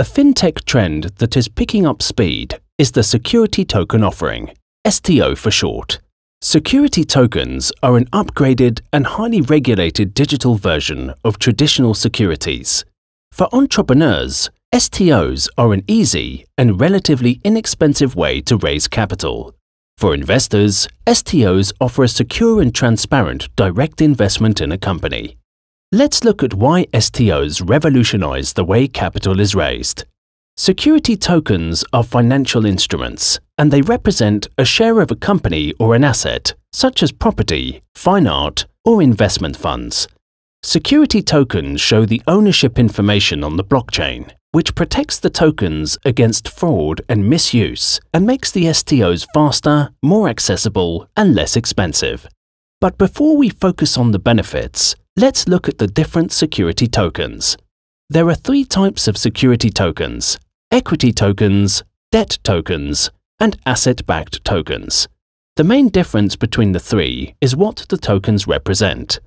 A fintech trend that is picking up speed is the security token offering, STO for short. Security tokens are an upgraded and highly regulated digital version of traditional securities. For entrepreneurs, STOs are an easy and relatively inexpensive way to raise capital. For investors, STOs offer a secure and transparent direct investment in a company. Let's look at why STOs revolutionize the way capital is raised. Security tokens are financial instruments, and they represent a share of a company or an asset, such as property, fine art, or investment funds. Security tokens show the ownership information on the blockchain, which protects the tokens against fraud and misuse and makes the STOs faster, more accessible, and less expensive. But before we focus on the benefits, let's look at the different security tokens. There are three types of security tokens equity tokens, debt tokens, and asset backed tokens. The main difference between the three is what the tokens represent.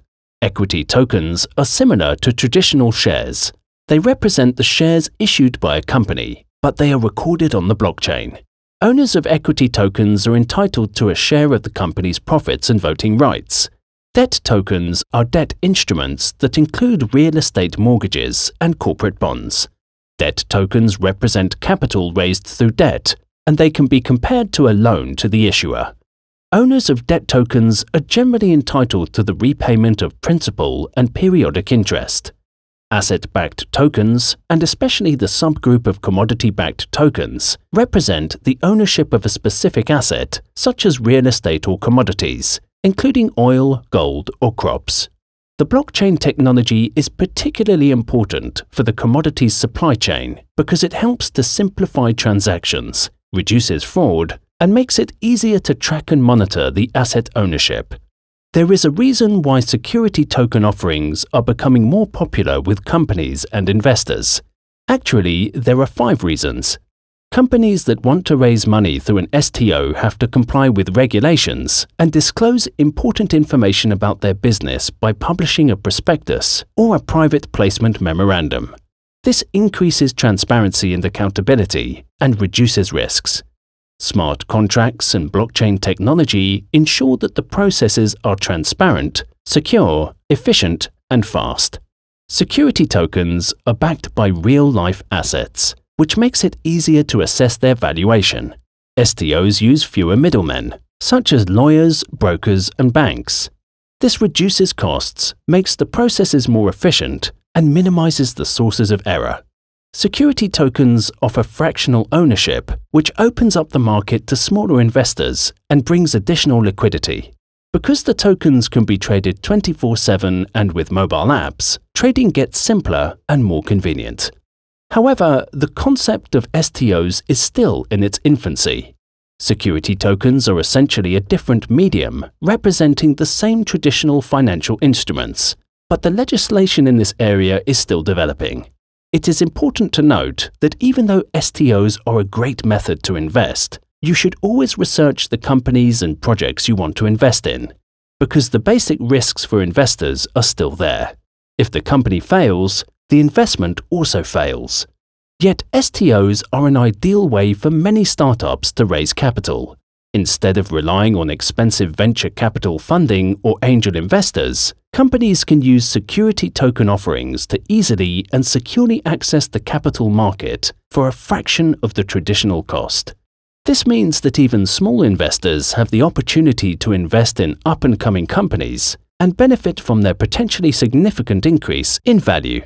Equity tokens are similar to traditional shares. They represent the shares issued by a company, but they are recorded on the blockchain. Owners of equity tokens are entitled to a share of the company's profits and voting rights. Debt tokens are debt instruments that include real estate mortgages and corporate bonds. Debt tokens represent capital raised through debt, and they can be compared to a loan to the issuer. Owners of debt tokens are generally entitled to the repayment of principal and periodic interest. Asset-backed tokens, and especially the subgroup of commodity-backed tokens, represent the ownership of a specific asset, such as real estate or commodities, including oil, gold, or crops. The blockchain technology is particularly important for the commodities supply chain because it helps to simplify transactions, reduces fraud, and makes it easier to track and monitor the asset ownership. There is a reason why security token offerings are becoming more popular with companies and investors. Actually, there are five reasons. Companies that want to raise money through an STO have to comply with regulations and disclose important information about their business by publishing a prospectus or a private placement memorandum. This increases transparency and accountability and reduces risks. Smart contracts and blockchain technology ensure that the processes are transparent, secure, efficient, and fast. Security tokens are backed by real-life assets, which makes it easier to assess their valuation. STOs use fewer middlemen, such as lawyers, brokers, and banks. This reduces costs, makes the processes more efficient, and minimizes the sources of error. Security tokens offer fractional ownership, which opens up the market to smaller investors and brings additional liquidity. Because the tokens can be traded 24-7 and with mobile apps, trading gets simpler and more convenient. However, the concept of STOs is still in its infancy. Security tokens are essentially a different medium representing the same traditional financial instruments, but the legislation in this area is still developing. It is important to note that even though STOs are a great method to invest, you should always research the companies and projects you want to invest in, because the basic risks for investors are still there. If the company fails, the investment also fails. Yet STOs are an ideal way for many startups to raise capital. Instead of relying on expensive venture capital funding or angel investors, companies can use security token offerings to easily and securely access the capital market for a fraction of the traditional cost. This means that even small investors have the opportunity to invest in up-and-coming companies and benefit from their potentially significant increase in value.